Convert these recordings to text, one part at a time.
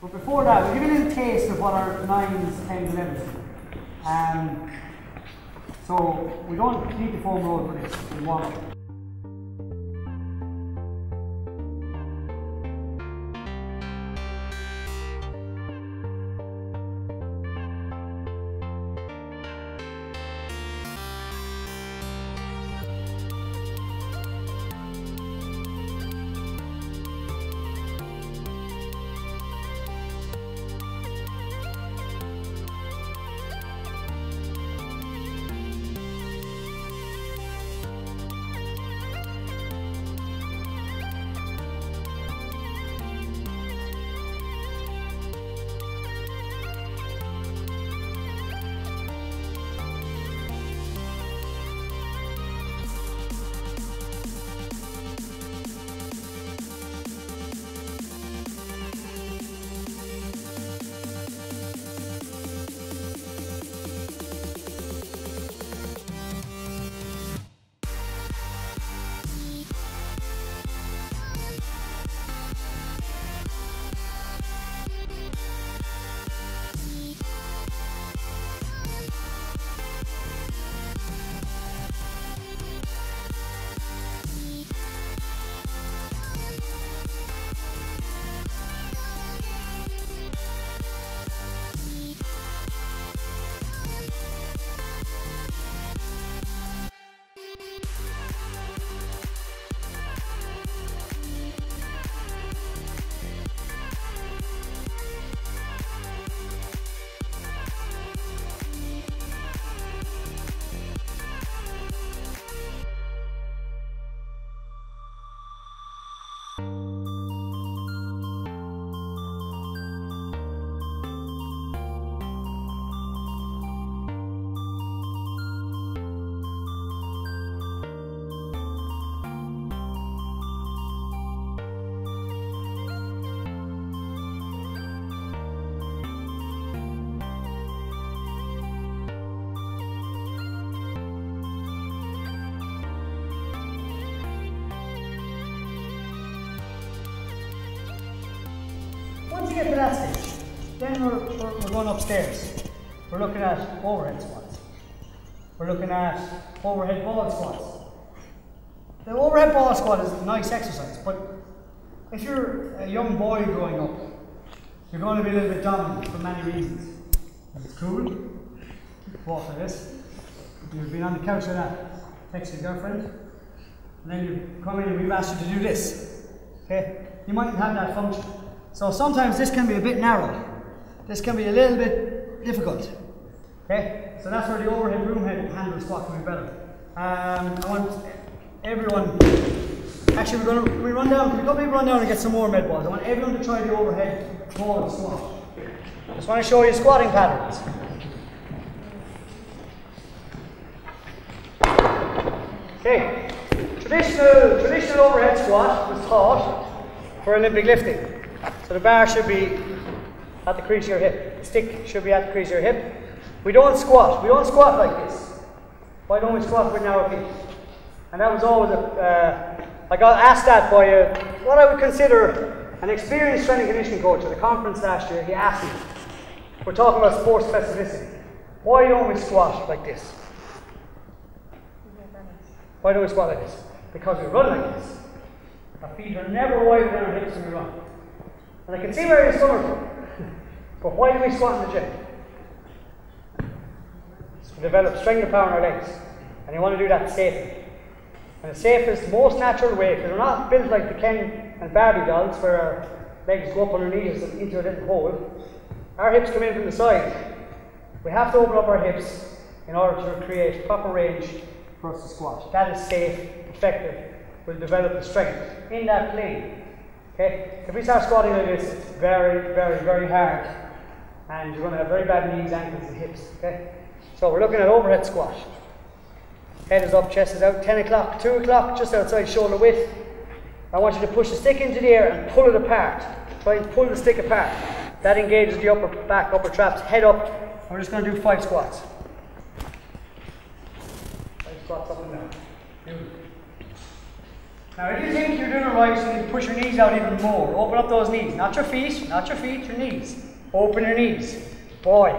But before that, we'll give a little taste of what our 9s, 10s, 11s do. So we don't need the foam roll for this, we warm up. Once you get to that stage, then we're, we're, we're going upstairs. We're looking at overhead squats. We're looking at overhead ball squats. The overhead ball squat is a nice exercise, but if you're a young boy growing up, you're going to be a little bit dominant for many reasons. It's cool, walk like this. You've been on the couch like that, text your girlfriend, and then you come in and we've asked you to do this. Okay? You might have that function. So sometimes this can be a bit narrow. This can be a little bit difficult. Okay? So that's where the overhead head handle squat can be better. Um, I want everyone, actually we're going to we run down, a couple people run down and get some more med balls. I want everyone to try the overhead ball squat. Just want to show you squatting patterns. Okay, traditional, traditional overhead squat was taught for Olympic lifting. So the bar should be at the crease of your hip. The stick should be at the crease of your hip. We don't squat. We don't squat like this. Why don't we squat with our feet? And that was always a. Uh, I got asked that by a, what I would consider an experienced and conditioning coach at a conference last year. He asked me, we're talking about sports specificity. Why don't we squat like this? Why don't we squat like this? Because we run like this. Our feet are never wider than our hips when we run. And I can see where you're coming from. but why do we squat in the gym? It's to develop strength and power in our legs. And you want to do that safely. And the safest, most natural way, because we're not built like the Ken and Barbie dolls where our legs go up underneath us and into a little hole. Our hips come in from the side. We have to open up our hips in order to create proper range for us to squat. That is safe, effective, will develop the strength in that plane. Okay? If we start squatting like this, it's very, very, very hard. And you're going to have very bad knees, ankles, and hips. Okay? So we're looking at overhead squat. Head is up, chest is out. 10 o'clock, 2 o'clock, just outside shoulder width. I want you to push the stick into the air and pull it apart. Try and pull the stick apart. That engages the upper back, upper traps. Head up. We're just going to do five squats. Five squats up and down. Now, if you think you're doing it right, you need to push your knees out even more. Open up those knees. Not your feet, not your feet, your knees. Open your knees. Boy.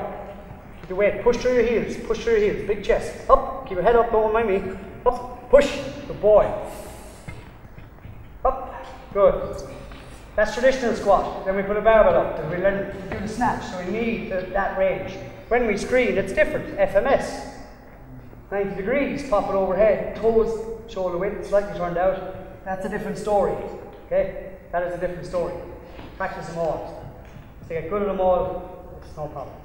Keep the weight. Push through your heels. Push through your heels. Big chest. Up. Keep your head up. Don't mind me. Up. Push. Good boy. Up. Good. That's traditional squat. Then we put a barbell up. Then we learn to do the snatch. So we need the, that range. When we screen, it's different. FMS. 90 degrees. Pop it overhead. Toes, shoulder width, slightly turned out. That's a different story. Okay? That is a different story. Practice them all. To get good at them all, it's no problem.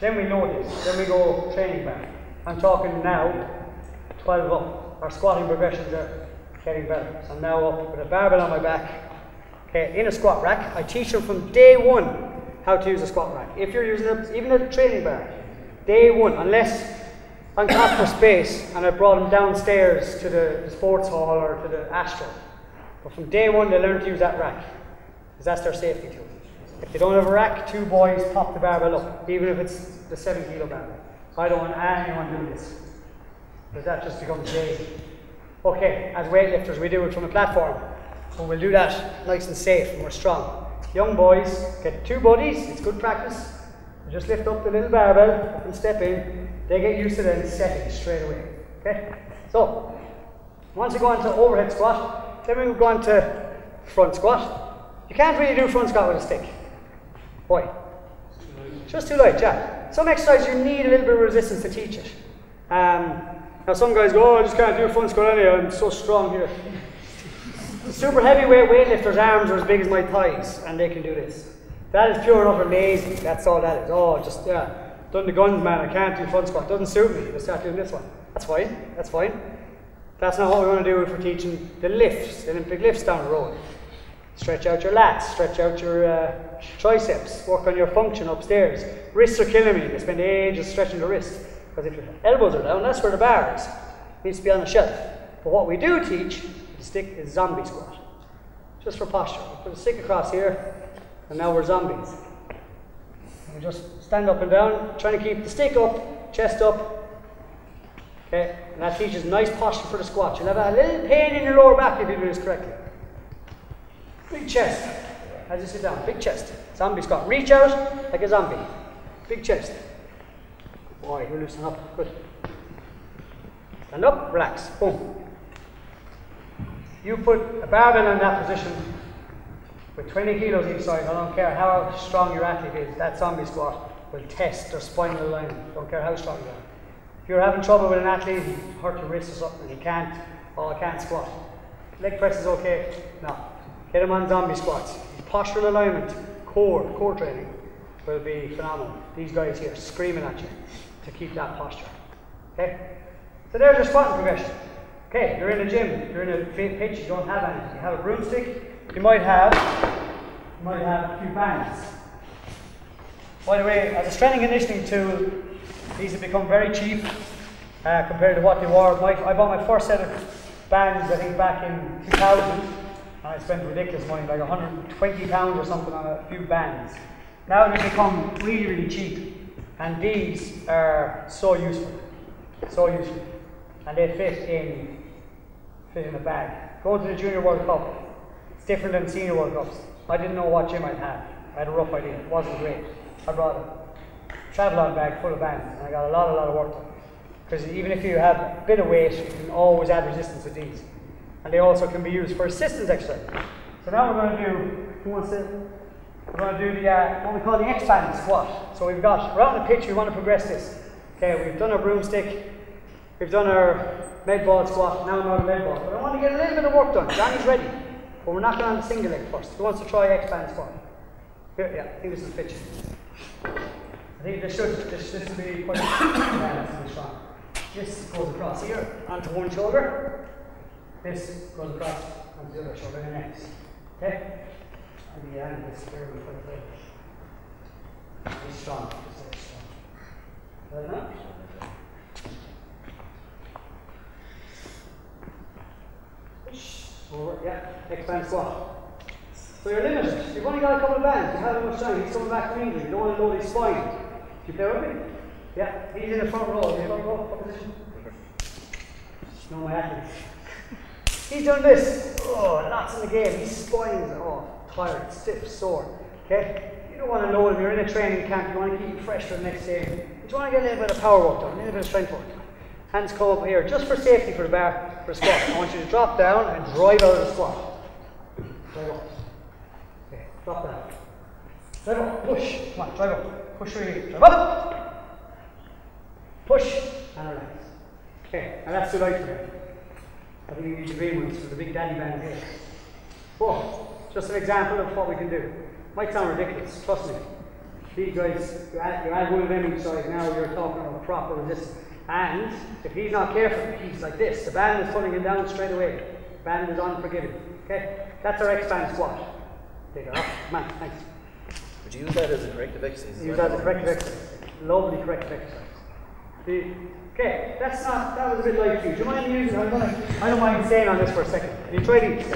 Then we know this. Then we go training back. I'm talking now, 12 up. Our squatting progressions are getting better. So I'm now up with a barbell on my back. Okay, in a squat rack. I teach them from day one how to use a squat rack. If you're using a, even a training bar, day one, unless Caught for space and I brought them downstairs to the, sports hall or to the Astro. But from day one, they learn to use that rack because that's their safety tool. If they don't have a rack, two boys pop the barbell up, even if it's the seven kilo barbell. I don't want anyone doing this because that just becomes lazy. Okay, as weightlifters, we do it from a platform, but we'll do that nice and safe and we're strong. Young boys get two buddies, it's good practice. Just lift up the little barbell and step in. They get used to then setting straight away. Okay? So, once you go into overhead squat, then we go on to front squat. You can't really do front squat with a stick. Why? Just too light, yeah. Some exercise you need a little bit of resistance to teach it. Um, now some guys go, oh, I just can't do front squat anyway, I'm so strong here. The super heavyweight weightlifters' arms are as big as my thighs, and they can do this. That is pure and utter lazy. That's all that is. Oh, just yeah, done the guns, man. I can't do front squat. Doesn't suit me. Let's start doing this one. That's fine. That's fine. That's not what we want to do if we're teaching the lifts, the Olympic lifts down the road. Stretch out your lats, stretch out your uh, triceps, work on your function upstairs. Wrists are killing me. They spend ages stretching the wrists because if your elbows are down, that's where the bar is. It needs to be on the shelf. But what we do teach, the stick is zombie squat, just for posture. We put a stick across here, and now we're zombies. And we just stand up and down, trying to keep the stick up, chest up. Okay, and that teaches nice posture for the squat. You'll have a little pain in your lower back if you do this correctly. Big chest as you sit down. Big chest. Zombie squat. Reach out like a zombie. Big chest. Boy, you loosen up. Good. Stand up, relax. Boom. You put a barbell in that position with 20 kilos each side. I don't care how strong your athlete is. That zombie squat will test their spinal alignment. Don't care how strong you are. If you're having trouble with an athlete, you hurt your wrist or something, he can't, oh, I can't squat. Leg press is okay. No. Get him on zombie squats. Postural alignment, core, core training will be phenomenal. These guys here screaming at you to keep that posture. Okay? So there's your squatting progression. Okay, you're in a gym, you're in a pitch, you don't have anything. You have a broomstick, you might have you might have a few bands. By the way, as a strength and conditioning tool, these have become very cheap uh, compared to what they were. My, I bought my first set of bands, I think, back in 2000, and I spent ridiculous money, like 120 pounds or something on a few bands. Now they've become really, really cheap, and these are so useful, so useful, and they fit in fit in a bag. Go to the Junior World Cup. It's different than Senior World Cups. I didn't know what gym I'd have. I had a rough idea. It wasn't great. I brought a travel on bag full of bands, and I got a lot, a lot of work done. Because even if you have a bit of weight, you can always add resistance with these. And they also can be used for assistance exercise. So now we're going to do, who wants to? We're going to do the, uh, what we call the X-band squat. So we've got, we're out on the pitch, we want to progress this. Okay, we've done our broomstick, we've done our med ball squat, now I'm on med ball. But I want to get a little bit of work done. Johnny's ready. But we're knocking on the single leg first. Who wants to try X-band squat? Here, yeah, I think this is the pitch. I think this should, this, this be quite strong. This goes across here, onto one shoulder. This goes across onto the other shoulder and next. Okay? And the end is very, put it. Very strong. Very strong. Well enough? Over, yeah, X-band squat. So you're limited. You've only got a couple of bands. You haven't much time. He's coming back from England. You don't want to load his spine. Do you play with me? Yeah, he's in the front row. The front row. What position? No, my athletes. He's done this. Oh, lots in the game. His spine's oh, tired, stiff, sore. Okay? You don't want to load him. You're in a training camp. You want to keep him fresh for the next day. You want to get a little bit of power work done, a little bit of strength work done. Hands come up here, just for safety for the bar, for squat. I want you to drop down and drive out of the squat. Drive up. Drop down. Drive up, push. Come on, drive up. Push through here. Drive up. Push and relax. Okay, and that's the for you. I think you need the green ones for the big daddy band here. Whoa, just an example of what we can do. Might sound ridiculous, trust me. These guys, you add, you add one of them each side, now you're talking about proper resistance. And if he's not careful, he's like this. The band is pulling him down straight away. Band is unforgiving. Okay? That's our X-band squat. Take it off. Come on, thanks. Would you use that as a corrective exercise? Use that as a corrective exercise. Lovely corrective exercise. The, okay, that's not, that was a bit light for you. Do you mind using, I'm gonna, I don't mind staying on this for a second. Can you try these?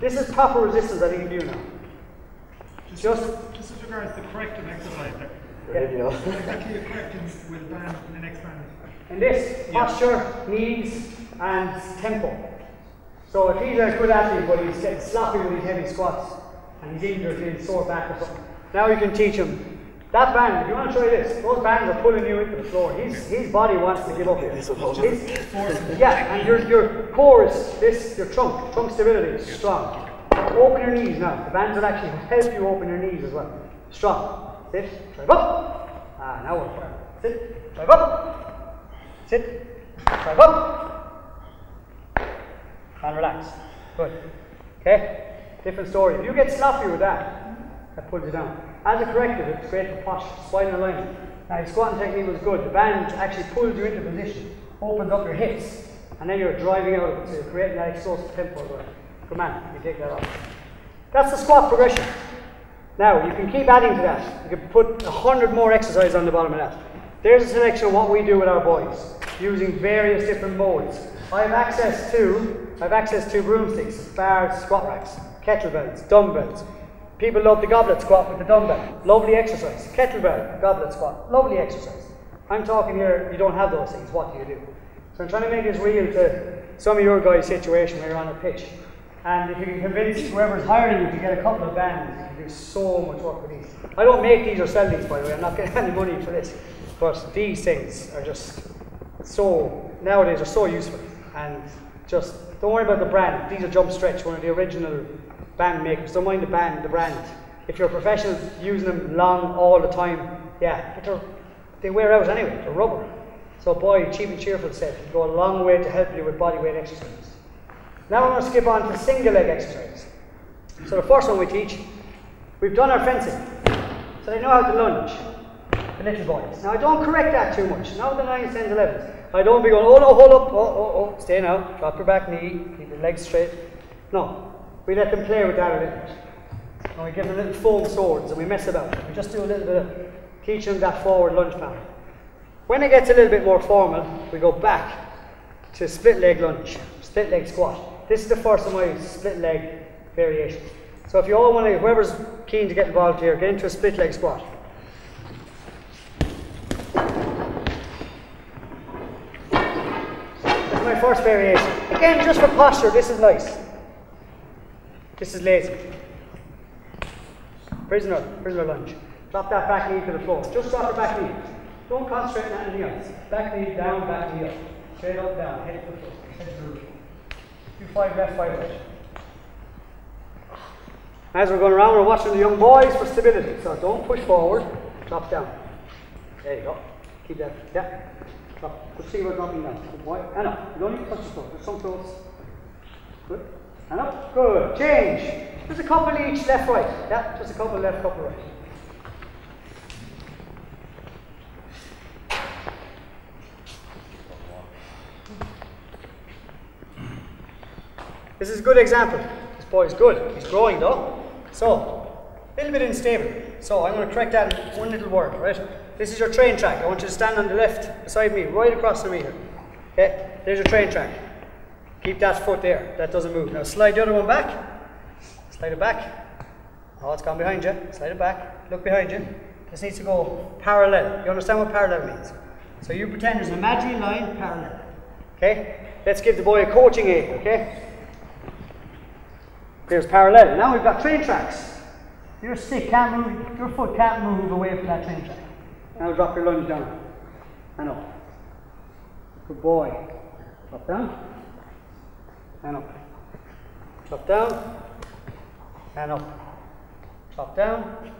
This is proper resistance I think you do now. Just, Just- just as regards the corrective exercise, there. Right, you know. exactly a corrective with band and the next band. And this, posture, knees, and tempo. So if he's a good athlete, but he's getting sloppy with his heavy squats, and he's injured, feeling sore back or something, now you can teach him. That band, if you want to try this, those bands are pulling you into the floor. His, his body wants to give up here. This will hold His- yeah, and your, your core is this, your trunk, trunk stability is strong. Open your knees now. The bands will actually help you open your knees as well. Strong. Sit, drive up. Ah, now we're fine. Sit, drive up. Sit, drive up. And relax. Good. Okay? Different story. If you get sloppy with that, that pulls you down. As a corrective, it's great for posture, spine alignment. Now, your squatting technique was good. The band actually pulls you into position, opens up your hips, and then you're driving out of it, so you're creating that explosive tempo as well. Good man, you take that off. That's the squat progression. Now, you can keep adding to that. You can put a hundred more exercises on the bottom of that. There's a selection of what we do with our boys, using various different modes. I have access to, I have access to broomsticks, bars, squat racks, kettlebells, dumbbells. People love the goblet squat with the dumbbell. Lovely exercise. Kettlebell, goblet squat. Lovely exercise. I'm talking here, you don't have those things, what do you do? So I'm trying to make this real to some of your guys' situation where you're on a pitch. And if you can convince whoever's hiring you to get a couple of bands, you can do so much work with these. I don't make these or sell these, by the way. I'm not getting any money for this. But these things are just so, nowadays, are so useful. And just, don't worry about the brand. These are Jump Stretch, one of the original band makers. Don't mind the band, the brand. If you're a professional using them long all the time, yeah, but they're, they wear out anyway. They're rubber. So, boy, cheap and cheerful said, go a long way to help you with body weight exercises. Now we're going to skip on to single leg exercises. So the first one we teach, we've done our fencing. So they know how to lunge. The little boys. Now I don't correct that too much. Now the 9s, 10s, 11s. I don't be going, oh no, hold up, oh, oh, oh, stay now, drop your back knee, keep your legs straight. No, we let them play with that a little bit. And we give them little foam swords and we mess about. We just do a little bit of teach them that forward lunge pattern. When it gets a little bit more formal, we go back to split leg lunge, split leg squat. This is the first of my split leg variations. So if you all want to, whoever's keen to get involved here, get into a split leg squat. That's my first variation. Again, just for posture, this is nice. This is lazy. Prisoner, prisoner lunge. Drop that back knee to the floor. Just drop your back knee. Don't concentrate on anything else. Back knee down, back knee up. Straight up, down, head to the floor. Head to the roof. Do five left, five right. As we're going around, we're watching the young boys for stability. So don't push forward, drop down. There you go. Keep that. Yeah. Drop. Good see we're dropping down. Good boy. And up. You don't need to touch the floor. There's some clothes. Good. And up. Good. Change. Just a couple each, left, right. Yeah. Just a couple left, couple right. This is a good example. This boy is good. He's growing though. So, a little bit unstable. So I'm going to correct that in one little word, right? This is your train track. I want you to stand on the left beside me, right across the meter. Okay, there's your train track. Keep that foot there. That doesn't move. Now slide the other one back. Slide it back. Oh, it's gone behind you. Slide it back. Look behind you. This needs to go parallel. You understand what parallel means? So you pretend there's an imaginary line parallel. Okay? Let's give the boy a coaching aid, okay? There's parallel. Now we've got train tracks. Your stick can't move, your foot can't move away from that train track. Now drop your lunge down. And up. Good boy. Drop down. And up. Drop down. And up. Drop down.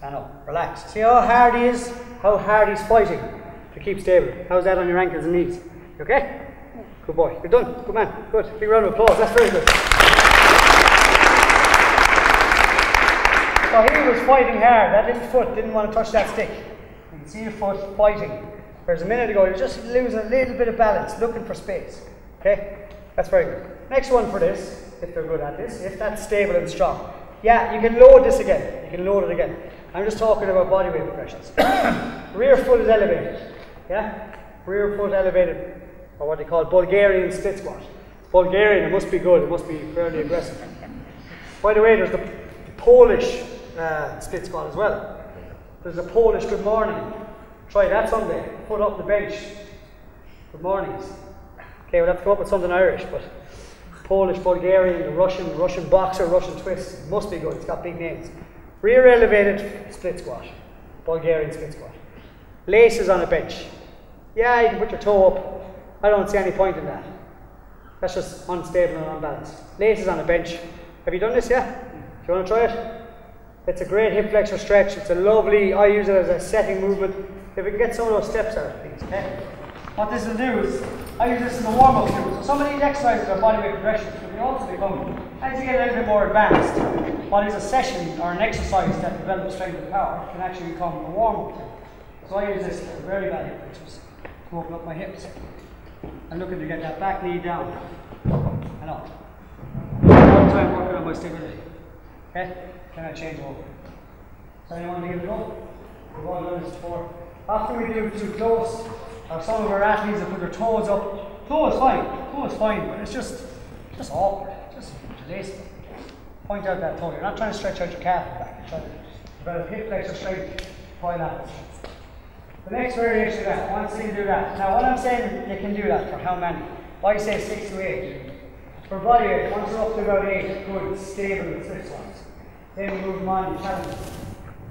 And up. Relax. See how hard he is? How hard he's fighting to keep stable. How's that on your ankles and knees? You okay? Good boy. You're done. Good man. Good. Big round of applause. That's very good. So he was fighting hard. That little foot didn't want to touch that stick. You can see your foot fighting. Whereas a minute ago, he was just losing a little bit of balance, looking for space. Okay? That's very good. Next one for this, if they're good at this, if that's stable and strong. Yeah, you can load this again. You can load it again. I'm just talking about body weight progressions. Rear foot is elevated. Yeah? Rear foot elevated, or what they call Bulgarian split squat. Bulgarian, it must be good, it must be fairly aggressive. By the way, there's the Polish uh, split squat as well. There's a Polish good morning. Try that someday. Put up the bench. Good mornings. Okay, we'll have to come up with something Irish, but Polish, Bulgarian, Russian, Russian boxer, Russian twist. Must be good. It's got big names. Rear elevated split squat. Bulgarian split squat. Laces on a bench. Yeah, you can put your toe up. I don't see any point in that. That's just unstable and unbalanced. Laces on a bench. Have you done this yet? Do you want to try it? It's a great hip flexor stretch. It's a lovely, I use it as a setting movement. If we can get some of those steps out, please, okay? What this will do is, I use this in the warm-up too. So some of these exercises are body weight progressions, but they also become, as you get a little bit more advanced, what is a session or an exercise that develops strength and power can actually become a warm-up too. So I use this for very hip flexors to open up my hips. I'm looking to get that back knee down and up. The time working on my stability. Okay? Can I change over? So anyone want to give it a go? We've all done this before. After we do too close, or some of our athletes have put their toes up. Toe is fine, toe is fine, but it's just just awkward, just lazy. Point out that toe. You're not trying to stretch out your calf back. You're trying to develop hip flexor strength while that. The next variation of that, once you do that. Now what I'm saying, you can do that for how many? I say six to eight. For body weight, once you're up to about eight, good, stable split squats. Then we move on, challenge.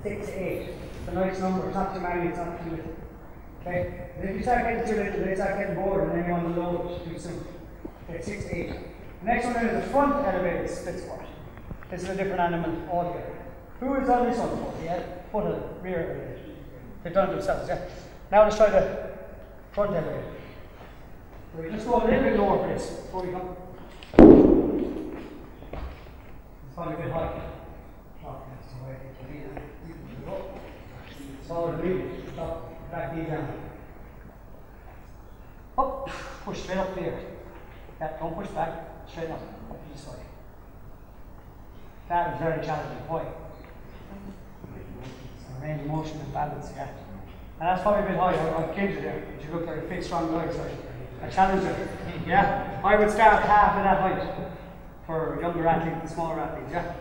Six to eight. It's a nice number, it's not too many, it's not too little. Okay? And if you start getting too little, they start getting bored and then you want to load too soon. Okay, six eight. The next one is the front elevated split squat. This is a different animal altogether. Who has done this one before? Yeah? Foot elevated, rear elevated. They've done it themselves, yeah? Now let's try the front elevated. We just go a little bit lower for this before we come. It's probably a bit high. Oh, that's the way it can be. Solid breathing. Stop. Back knee down. Up. Push straight up there. Yeah, don't push back. Straight up. Up this way. That is very challenging. point. Range of motion and balance, yeah. And that's probably a bit high. I've kids there. But you look like a big, strong guy, so I challenge you. Yeah. I would start half of that height for younger athletes and smaller athletes, yeah?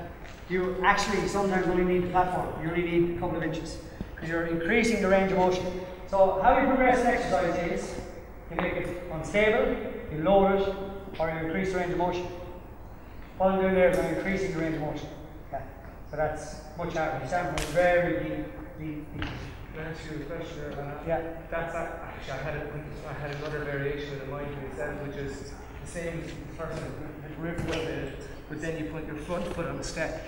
You actually sometimes only need the platform, you only need a couple of inches because you're increasing the range of motion. So, how you progress an exercise is you make it unstable, you lower it, or you increase the range of motion. What I'm doing there is I'm increasing the range of motion. Yeah. So, that's much harder. You a very deep, deep, deep. Can I ask you a question Anna? Yeah. That's actually, I had, a, I had another variation in mind myself, which is the same person with rib elevated, but then you put your front foot on the step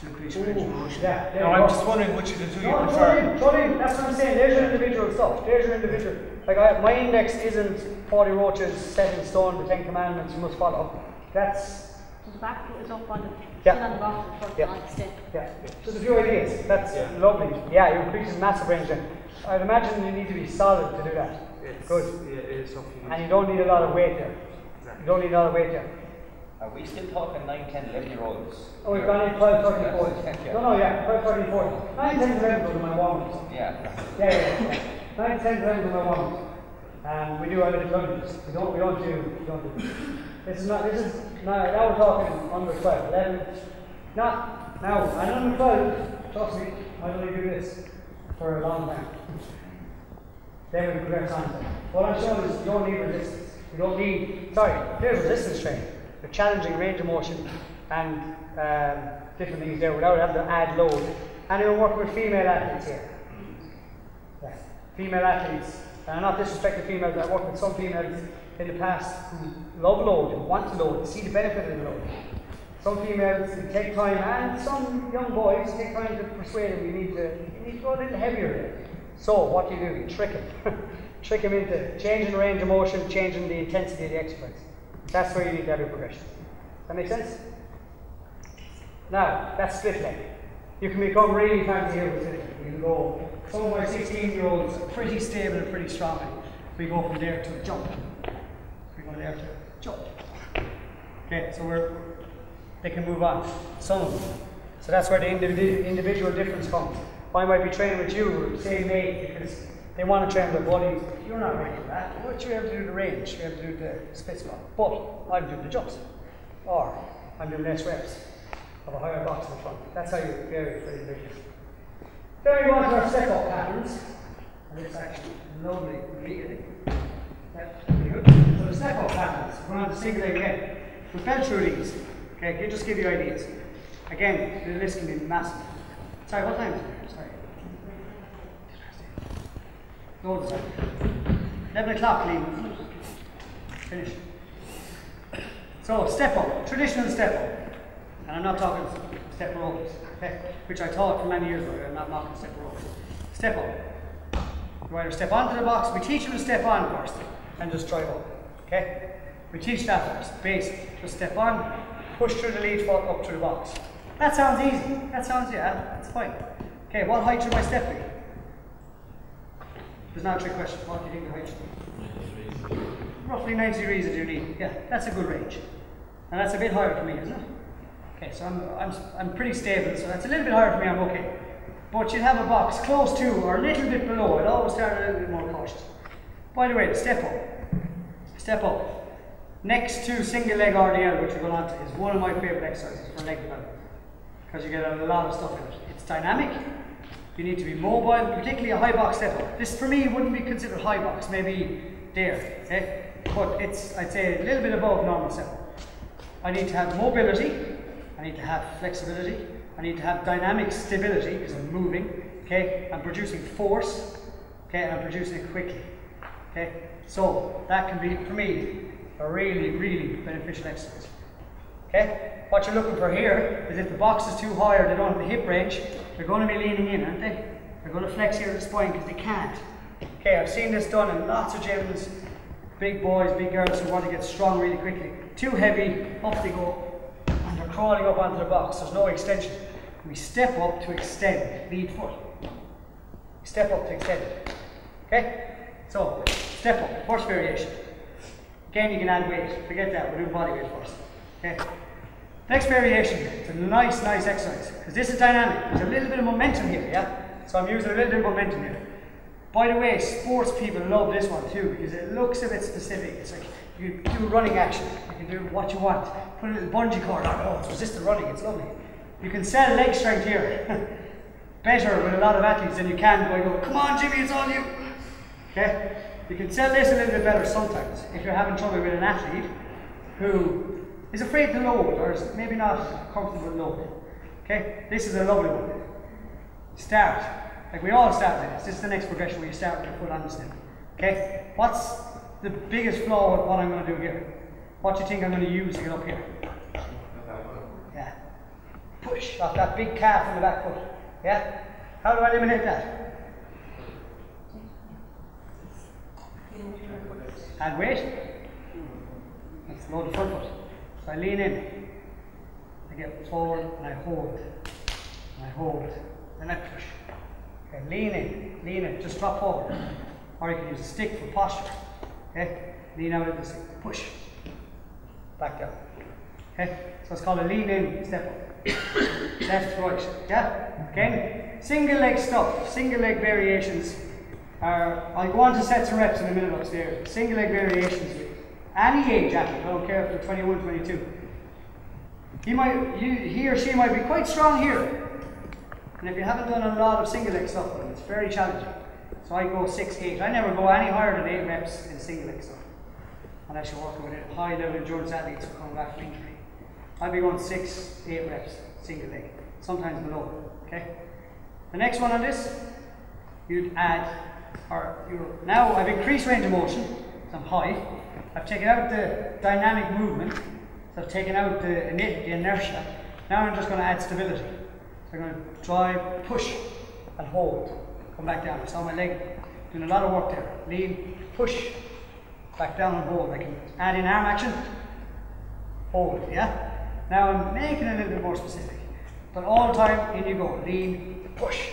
to increase your range of motion. Yeah, there Now, you I'm go. just wondering which of the two you No, throw it prefer. in, throw it in. That's what I'm saying. There's your individual stuff. There's your individual. Like I, my index isn't Paudie Roche's set in stone, the Ten Commandments you must follow. That's So the back foot is up on the, Yeah. still on the bottom, the front Yeah. on the yeah. Just a few ideas. That's lovely. Yeah, you increase massive range. Then I'd imagine you need to be solid to do that. It's, Good. Yeah, it is something. And you don't need a lot of weight there. Exactly. You don't need a lot of weight there. Are we still talking 9, 10, 11 year olds? Oh, we've gone in 12, 13, 14. Yeah. No, no, yeah, 12, 13, 14. 9, 10, 11 are my warm-ups. Yeah. Yeah, yeah, yeah. Nine, ten grams of my one. And we do our little lunges. We don't, we don't do, we don't do. This is not, this is, now, now we're talking under 12, 11. Not, now, and under 12, trust me, I only do this for a long time. Then we progress on. What I'm showing is you don't need resistance. You don't need, sorry, there's resistance training. You're challenging range of motion and um, different things there without having to add load. We're working with female athletes here. Yeah. Female athletes, and I'm not disrespecting females, I worked with some females in the past who love load, who want to load, see the benefit of the load. Some females take time, and some young boys take time to persuade them you need to, you need to go a little heavier. So, what do you do? You trick them. trick them into changing the range of motion, changing the intensity of the exercise. That's where you need to have your progression. That make sense? Now, that's split leg. You can become really fancy here with leg. You can go, some of my 16 year olds pretty stable and pretty strong. We go from there to jump. We go there to jump. Okay, so we're, they can move on. Some of them. So that's where the individual, individual difference comes. I might be training with you, same age, because they want to train their bodies. You're not ready for that. What you have to do the range, you have to do the split squat. But I'm doing the jumps. Or I'm doing less reps of a higher box in front. That's how you vary for individuals. On to our step up patterns. And it's actually lovely really. That's pretty good. So the step up patterns, we're on the single again. We fell through these. Okay, I'll just give you ideas. Again, the list can be massive. Sorry, what time is it? Sorry. Go to 11 o'clock, leave. Finish. So, step up, traditional step up. And I'm not talking step aerobics, okay? which I taught for many years ago. I'm not knocking step aerobics. Step up. You either step onto the box, we teach you to step on first, and just drive up. Okay? We teach that first, basic. Just step on, push through the lead foot up to the box. That sounds easy. That sounds, yeah, that's fine. Okay, what height should my step be? There's not a trick question. What do you think the height should be? Roughly 90 degrees if you need. Yeah, that's a good range. And that's a bit higher for me, isn't it? Okay, so I'm, I'm, I'm pretty stable, so that's a little bit higher for me, I'm okay. But you'd have a box close to or a little bit below. I'd always start a little bit more cautious. By the way, step up. Step up. Next to single leg RDL, which we're going on to, is one of my favourite exercises for leg development. Because you get a lot of stuff in it. It's dynamic, you need to be mobile, particularly a high box step up. This for me wouldn't be considered high box, maybe there, okay? But it's, I'd say, a little bit above normal step up. I need to have mobility, I need to have flexibility, I need to have dynamic stability because I'm moving, okay? I'm producing force, okay, and I'm producing it quickly, okay? So that can be, for me, a really, really beneficial exercise. Okay? What you're looking for here is if the box is too high or they don't have the hip range, they're going to be leaning in, aren't they? They're going to flex here at the spine because they can't. Okay, I've seen this done in lots of gyms, big boys, big girls who want to get strong really quickly. Too heavy, up they go, and they're crawling up onto the box. There's no extension. We step up to extend, lead foot. Step up to extend. Okay? So, step up, first variation. Again, you can add weight. Forget that, we're doing body weight first. Okay? Next variation, it's a nice, nice exercise. Because this is dynamic. There's a little bit of momentum here, yeah? So I'm using a little bit of momentum here. By the way, sports people love this one too, because it looks a bit specific. It's like you do running action. You can do what you want. Put a little bungee cord on. Oh, it's resistant running. It's lovely. You can sell leg strength here. Better with a lot of athletes than you can by going, come on Jimmy, it's all you. Okay? You can sell this a little bit better sometimes if you're having trouble with an athlete who is afraid to load or is maybe not comfortable loading. Okay, this is a lovely one. Start. Like we all start this. This is the next progression where you start with your foot on the step. Okay, what's the biggest flaw with what I'm going to do here? What do you think I'm going to use to get up here? Yeah. Push off that big calf in the back foot. Yeah? How do I eliminate that? Add weight. Let's load the front foot. So I lean in. I get forward and I hold. And I hold. And I push. Okay, lean in. Lean in. Just drop forward. Or you can use a stick for posture. Okay? Lean out of the stick. Push. Back down. Okay? So it's called a lean in step up. Left, right. Yeah? Again, single leg stuff, single leg variations are, I'll go on to sets and reps in a minute upstairs. Single leg variations any age athlete, I don't care if they're 21, 22. He, might, he, he or she might be quite strong here. And if you haven't done a lot of single leg stuff it's very challenging. So I go 6, 8. I never go any higher than 8 reps in single leg stuff. Unless you're working with high level endurance athletes who come back from injury. I'll be going six, eight reps, single leg, sometimes below. Okay. The next one on this, you'd add, or you now I've increased range of motion, so I'm high. I've taken out the dynamic movement, so I've taken out the, the inertia. Now I'm just going to add stability. So I'm going to drive, push, and hold. Come back down. I saw my leg doing a lot of work there. Lean, push, back down and hold. I can add in arm action, hold, yeah? Now I'm making it a little bit more specific. But all the time, in you go. Lean, push.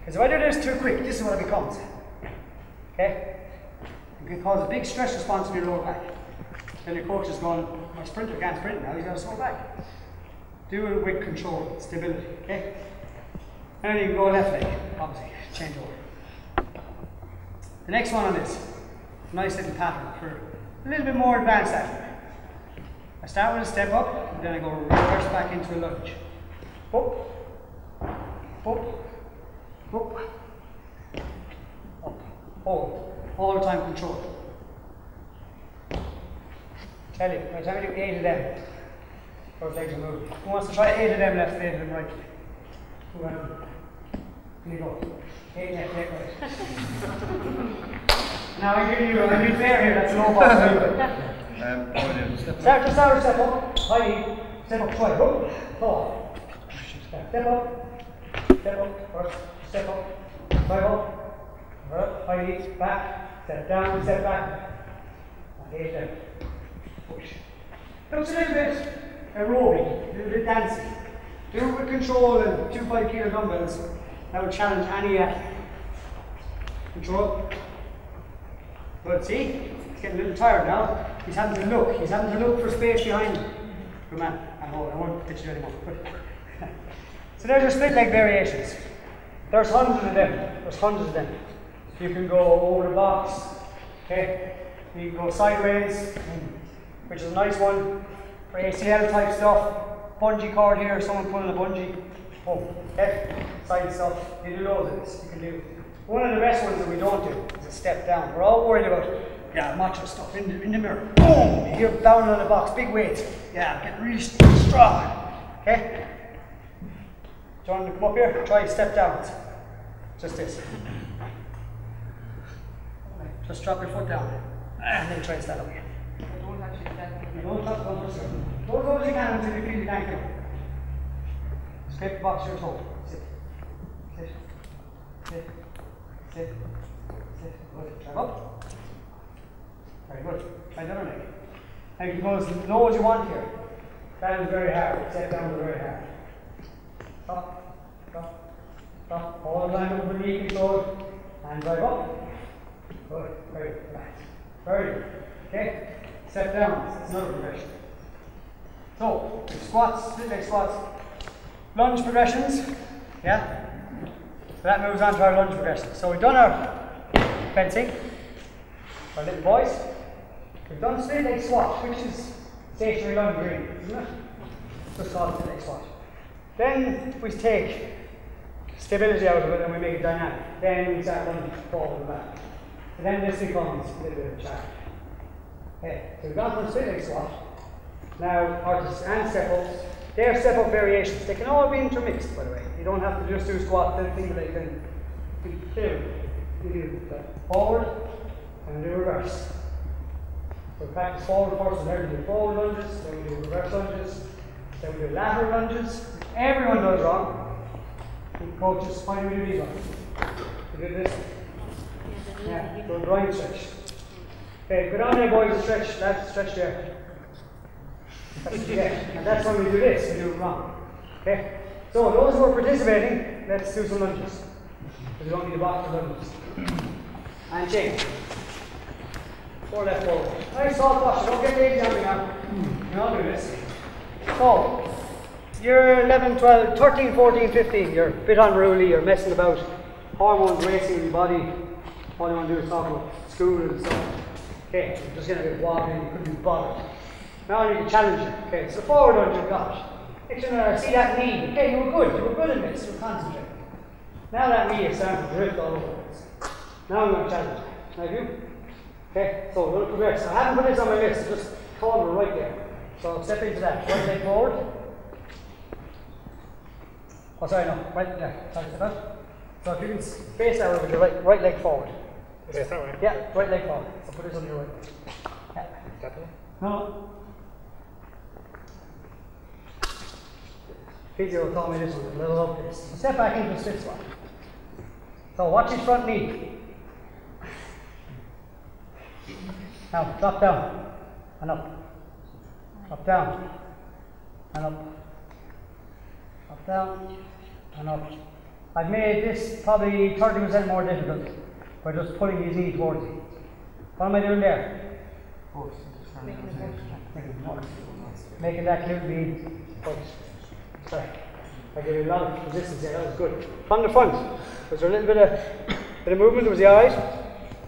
Because if I do this too quick, this is what it becomes. Okay? Can cause a big stress response in your lower back. Then your coach is going, my sprinter can't sprint now, he's got a sore back. Do it with control, stability, okay? And then you can go left leg, obviously, change over. The next one on this, nice little pattern for a little bit more advanced athlete. I start with a step up, and then I go reverse back into a lunge. Up, up, up, up, hold, all the time control. Tell you, by the time you do eight of them, both legs are moving. Who wants to try eight of them left, eight of them right? Who wants to? Here you go. Eight left, eight right. now I give you, be fair here, that's low bar. Um, oh, step just start step up, high step up, try, up, fall. Step up, step up, first, step up, drive up, right, high back, step down, step back. Eight left. Push. Looks a little bit aerobic, a little bit dancing. Do it with control and two five kilo dumbbells. That would challenge any athlete. Control. But see? He's getting a little tired now. He's having to look. He's having to look for space behind him. Good man. I'm hold. I won't pitch you anymore. So there's your split leg variations. There's hundreds of them. There's hundreds of them. You can go over the box. Okay. You can go sideways, hmm, which is a nice one for ACL type stuff. Bungee cord here, someone pulling a bungee. Oh, okay. Side stuff. You do loads of this. You can do. One of the best ones that we don't do is a step down. We're all worried about yeah, macho stuff in the, in the mirror. Boom! You're down on the box, big weights. Yeah, get really strong. Okay? Do you want to come up here? Try step downs. Just this. Just drop your foot down. And then try and stand up again. Don't actually stand. You don't touch one for a. Don't go as you can until you feel the ankle. Scrape the box your toe. Sit. Sit. Sit. Sit. Sit. Good. Drive up. Very good. Try the other leg. Now you can go as low as you want here. That is very hard. Step down very hard. Stop. Stop. Stop. All the time over the knee control. And drive up. Good. Very good. Relax. Very good. Okay. Step down. It's another progression. So, squats, split leg squats, lunge progressions. Yeah. So that moves on to our lunge progression. So we've done our fencing, our little boys. We've done split leg squat, which is stationary lunge really, isn't it? Just called split leg squat. Then we take stability out of it and we make it dynamic. Then we start running forward and back. And then this becomes a little bit of a challenge. Okay, so we've gone from leg squat. Now, artists and step ups, they're step up variations. They can all be intermixed, by the way. You don't have to just do squat, then think that you do forward and do reverse. So practice forward first, and then we do forward lunges, then we do reverse lunges, then we do lateral lunges. Everyone does wrong. The coaches, why do we do? We do this. Yeah, so groin stretch. Okay, go down there, boys, stretch. That's stretch there. yeah, and that's when we do this, we do it wrong. Okay? So, those who are participating, let's do some lunges. Because we don't need a box for lunges. And change. Four left forward. Nice soft posture, don't get lazy on me now. And I'll do this. So, you're 11, 12, 13, 14, 15, you're a bit unruly, you're messing about, hormones racing in your body. All you want to do is talk about school and stuff. Okay, you're just going to get walking, you couldn't be bothered. Now I need to challenge you. Okay, so forward lunge, your gosh. one, uh, see that knee. Okay, you were good. You were good in this. You were concentrating. Now that knee is starting to drift all over the place. Now I'm going to challenge you. Can I do? Okay, so we're going to progress. I haven't put this on my list. Just call it right there. So step into that. Right leg forward. Oh, sorry, no. Right, yeah. Sorry, step out. So if you can face that with your right, right leg forward. Yes, that way. Yeah, right leg forward. So put this on your right leg. Yeah. No, no. Physio told me this was a little up this. Step back into split squat. So watch his front knee. Now drop down and up. Up down and up. Up down and up. I've made this probably 30% more difficult by just pulling his knee towards me. What am I doing there? Making that glute lead. Sorry. I gave you a lot of resistance there, that was good. From the front, was there a little bit of bit of movement? Was he alright?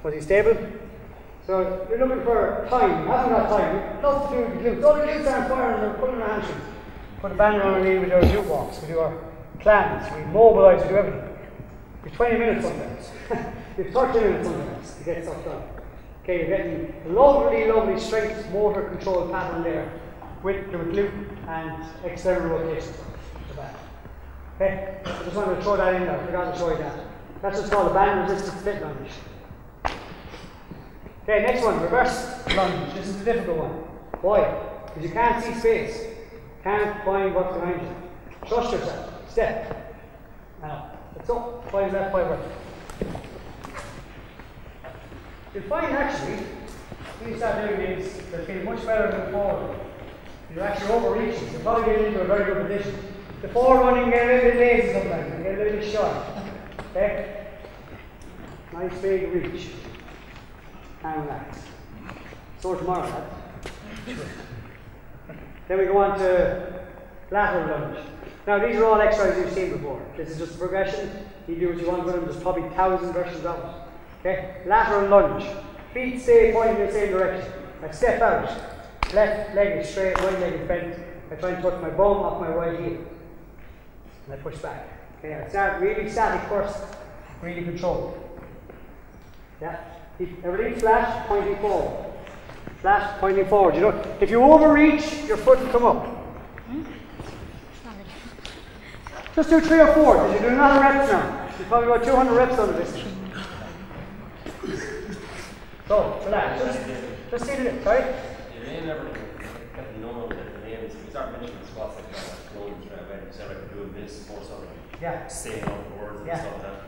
Was he stable? So you're looking for time, you haven't got time. Lots to do with the glutes. All the glutes aren't firing, they're pulling our hamstrings. Put a band around our knee, we do our glute walks, we do our plans, we mobilise, we do everything. We've 20 minutes sometimes. We've 30 minutes sometimes to get stuff done. Okay, you're getting a lovely, lovely strength motor control pattern there with the glute and external rotation. Okay, I just wanted to throw that in there, I forgot to show you that. That's what's called a band resisted split lunge. Okay, next one, reverse lunge. This is the difficult one. Why? Because you can't see space. Can't find what's behind you. Trust yourself. Step. Now, up. Five left, five right. You'll find actually, you start doing these, they're feeling much better than forward. You're actually overreaching. You're probably getting into a very good position. The forward you get a little bit lazy sometimes. You get a little bit short. Okay? Nice big reach. And relax. So tomorrow, lads. Then we go on to lateral lunge. Now these are all exercises you've seen before. This is just a progression. You do what you want with them. There's probably thousand versions of it. Okay? Lateral lunge. Feet stay pointing in the same direction. I step out. Left leg is straight, right leg is bent. I try and touch my bum off my right heel. And I push back. Okay, I start really static first, really controlled. Yeah. Keep everything flat, pointing forward. Flat, pointing forward. You know, if you overreach, your foot will come up. Just do three or four, because you're doing a lot of reps now. You've probably got 200 reps out of this. So, relax. Just, just see the sorry? Your name never normal that the name is you start mentioning squats like that, like clothes straight away. Like doing this or something. Yeah. Saying all the words and Yeah. stuff like that.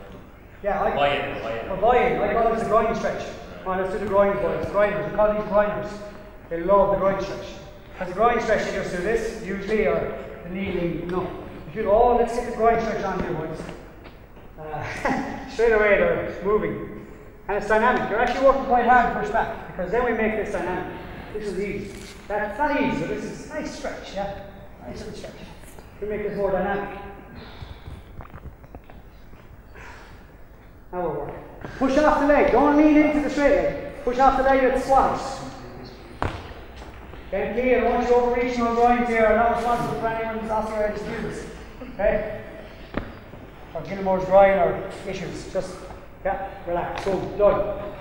Yeah, I, Buy in, buy in. For buying, I call this a groin stretch. Well, let's do the groin boys. Groiners, we call these groiners. They love the groin stretch. As a groin stretch, you just do this, usually, or the kneeling, no. Oh, let's get the groin stretch on here, boys. Uh, straight away, they're moving. And it's dynamic. You're actually working quite hard to push back, because then we make this dynamic. This is easy. That's not easy, but this is a nice stretch, yeah? Nice little stretch. We make this more dynamic. Now we're working. Push off the leg. Don't lean into the straight leg. Push off the leg that squats. Get clear. I want you overreaching on groins here. I'm not responsible for anyone's osteoarthritis. Okay? Or Gilmore's groin or issues. Just, yeah, relax. So, Done.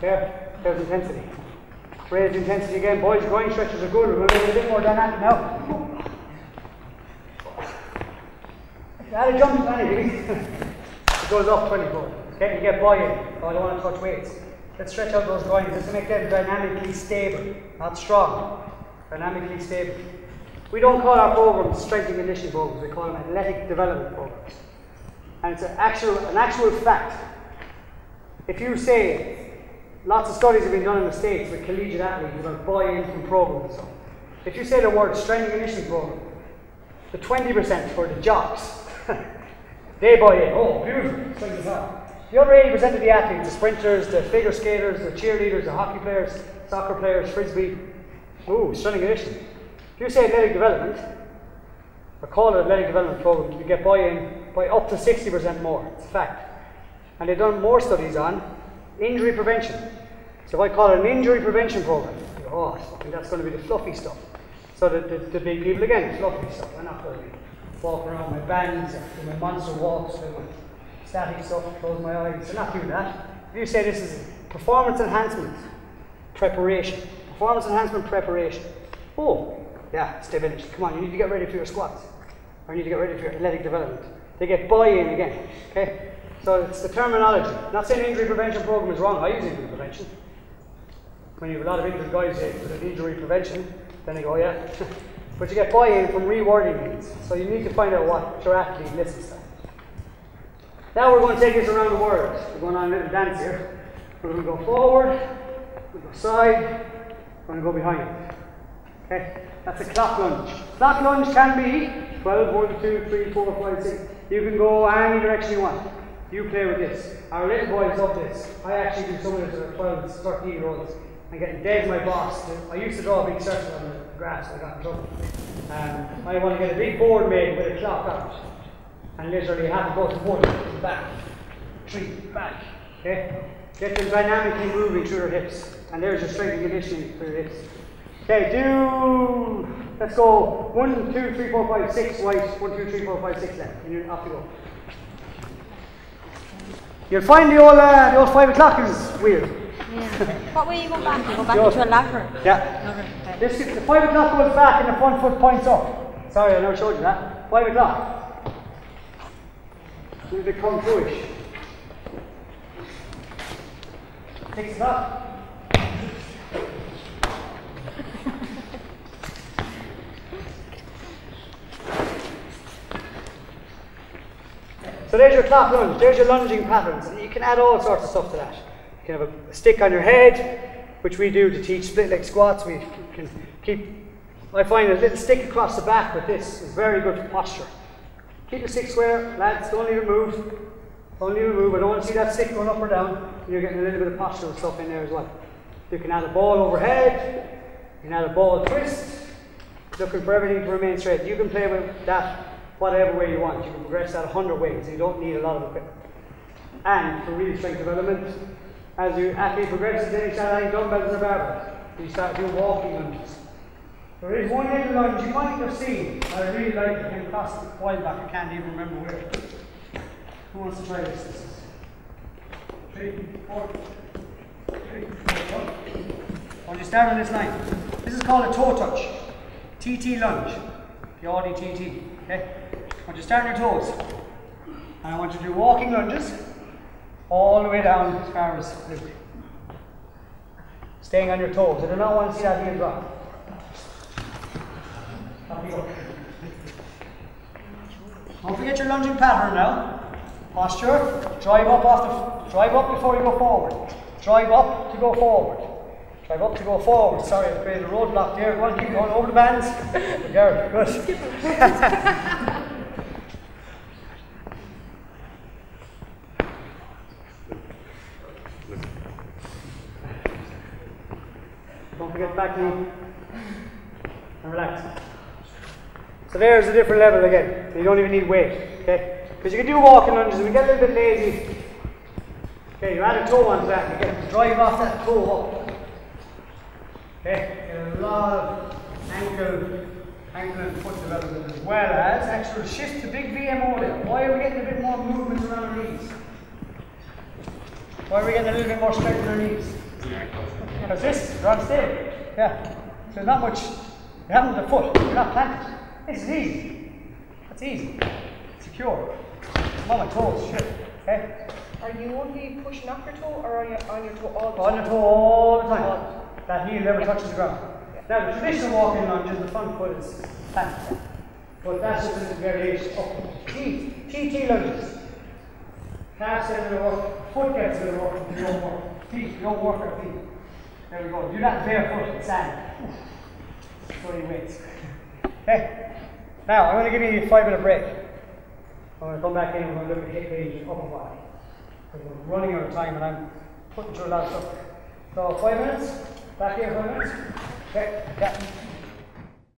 There. There's intensity. Raise intensity again. Boys, groin stretches are good. We're going to it a bit more dynamic now. Add a jump to it goes up 24. Okay, you get buy-in. Oh, I don't want to touch weights. Let's stretch out those groins to make them dynamically stable, not strong. Dynamically stable. We don't call our programs strength and conditioning programs. We call them athletic development programs. And it's an actual, an actual fact. If you say, lots of studies have been done in the States with collegiate athletes about buy-in from programs. If you say the word strength and conditioning program, the 20% for the jocks, they buy in. Oh, beautiful. Strength is hard. The other 80% of the athletes, the sprinters, the figure skaters, the cheerleaders, the hockey players, soccer players, frisbee, ooh, strength and conditioning. If you say athletic development, or call it athletic development program, you get buy-in by up to 60% more. It's a fact. And they've done more studies on injury prevention. So if I call it an injury prevention program, oh, that's going to be the fluffy stuff. So the, the, the big people again, fluffy stuff. I'm not going to be walking around my bands, do my monster walks, do my static stuff, close my eyes. I'm not doing that. If you say this is performance enhancement preparation, performance enhancement preparation. Oh, Yeah, stability. Come on, you need to get ready for your squats. Or you need to get ready for your athletic development. They get buy-in again. Okay? So it's the terminology. Not saying injury prevention program is wrong. I use injury prevention. When you have a lot of injured guys say injury prevention, then they go, oh, yeah. but you get buy-in from rewording things. So you need to find out what your athlete to. Now we're going to take this around the world. We're going on a little dance here. We're going to go forward, we're going to go side, we're going to go behind. Okay? That's a clock lunge. Clock lunge can be 12, 1, 2, 3, 4, 5, 6. You can go any direction you want. You play with this. Our little boys love this. I actually do some of this with 12, 13 year olds. I'm getting dead my boss. I used to draw a big circle on the grass, I got in trouble. Um, I want to get a big board made with a clock on it. And literally have to go to one, back, three, back. Okay? Get them dynamically moving through their hips. And there's your strength and conditioning for your hips. Okay, do let's go one, two, three, four, five, six right, one, two, three, four, five, six left. And you're off you go. You'll find the old uh, the old five o'clock is weird. Yeah. what way you go back? You go back into a ladder. Yeah. Okay. This is the five o'clock goes back and the front foot points up. Sorry, I never showed you that. Five o'clock. Do the kung fu-ish. Six o'clock. So there's your clock lunge, there's your lunging patterns. You can add all sorts of stuff to that. You can have a stick on your head, which we do to teach split leg squats. We can keep, I find a little stick across the back with this is very good for posture. Keep your stick square, lads, don't even move. Don't even move. I don't want to see that stick going up or down. You're getting a little bit of postural stuff in there as well. You can add a ball overhead, you can add a ball twist, looking for everything to remain straight. You can play with that whatever way you want. You can progress that 100 ways. You don't need a lot of equipment. And for real strength development, as your athlete progresses, then you start adding dumbbells and barbells. You start doing walking lunges. There is one little lunge you might have seen. I really like it. Across it a while back. I can't even remember where. Who wants to try this? This is three, four, three, four, one. You start on this line, this is called a toe touch. TT lunge. The Audi TT. Okay? I want you to stand on your toes. And I want you to do walking lunges all the way down as far as. Staying on your toes. I do not want to see that heel drop. Don't forget your lunging pattern now. Posture, drive up off the drive up before you go forward. Drive up to go forward. Drive up to go forward. Sorry, I created a roadblock there. Go on, keep going over the bands. Garrett, good. Don't back knee. And relax. So there's a different level again. You don't even need weight, okay? Because you can do walking lunges. We get a little bit lazy. Okay, you add a toe onto that. You get to drive off that toe up. Okay, get a lot of ankle, ankle and foot development as well as actual shift to big VMO there. Why are we getting a bit more movement around our knees? Why are we getting a little bit more strength in our knees? Because this, you're on stage. Yeah. So there's not much, you haven't the foot, you're not planted. This is easy. That's easy. Secure. I'm on my toes, shit. Okay? Are you only pushing up your toe or are you on your toe all the time? On your toe all the time. That heel never touches the ground. Now, the traditional walking lunge is the front foot is planted. But that's just a variation up. T, TT lunges. Calf says it'll work, foot gets it'll work, you don't work. Feet, you don't work our feet. There we go. Do that barefoot in sand. Throw your weights. Okay. Now, I'm going to give you a five minute break. I'm going to come back in and we're going to look at hip range and upper body. Because we're running out of time and I'm putting through a lot of stuff. So, five minutes. Back here, five minutes. Okay. Yeah.